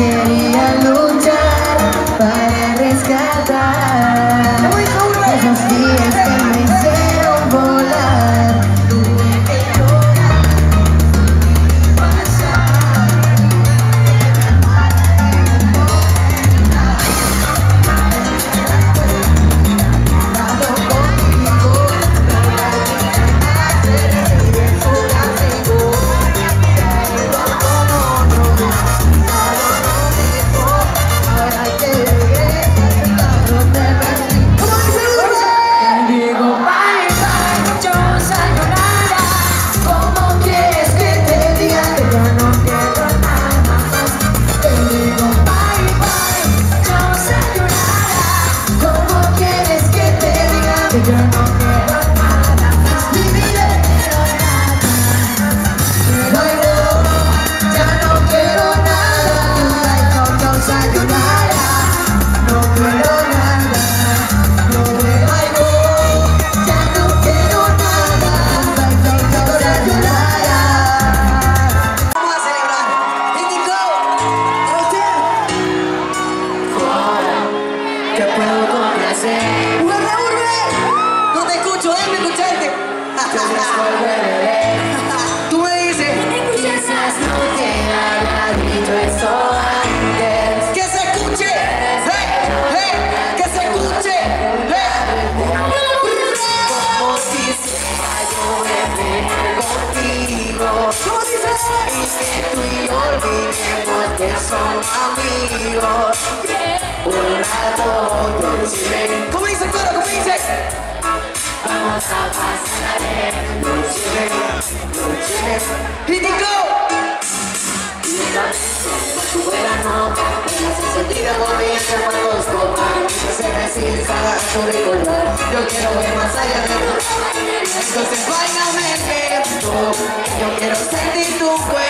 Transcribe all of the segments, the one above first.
quería luchar para rescatar olvidemos que somos amigos Un rato diré ¿Cómo dice el coro? ¿Cómo dice? Vamos a pasar el noche. Tu verano me hace sentir el movimiento cuando los copas Se recibe cada acto recordar Yo quiero ver más allá de tu Entonces bailame lento. Yo quiero sentir tu cuerpo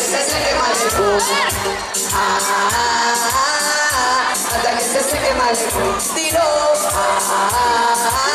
se seque malecón. Ah, ah, ah, Hasta que se seque malecón. Dilo. Ah, ah, ah,